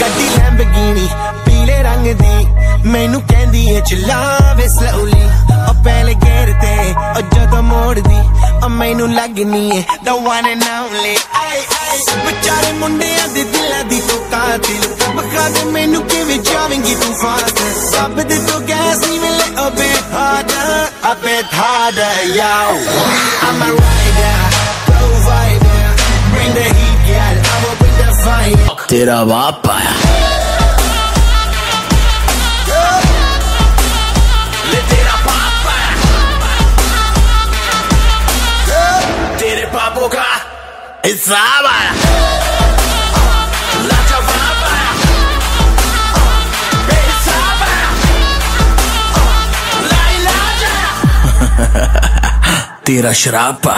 ਗੱਡੀ ਲੈਂਬਗੀਨੀ ਪੀਲੇ ਰੰਗ ਦੀ, ਮੈਨੂੰ ਕਹਿੰਦੀ ਏ ਚਲਾਵੇ ਸਲੋਲੀ ਉਹ ਪਹਿਲੇ ਗੇਰ ਤੇ, ਉਹ ਜਦੋਂ ਮੋੜਦੀ, ਉਹ ਮੈਨੂੰ ਲੱਗਨੀ ਏ, the one and only. ਆਏ ਆਏ ਵਿਚਾਰੇ ਮੁੰਡਿਆਂ ਦੇ ਦਿਲਾਂ ਦੀ ਤੂੰ ਕਾਤਿਲ। ਬਖਾ ਦੇ ਮੈਨੂੰ ਕਿਵੇਂ ਜਾਵੇਂਗੀ ਤੂੰ ਫਾਸਟ ਸਭ ਦੇ ਤੋਂ ਗੈਸ ਨਹੀਂ ਮਿਲੇ a bit harder a bit ਤੇਰਾ ਬਾਪ ਆਇਆ ਲੈ ਤੇਰਾ ਬਾਪ ਆਇਆ ਤੇਰੇ ਪਾਪੋ ਦਾ ਹਿਸਾਬ ਆਇਆ तेरा शराब पा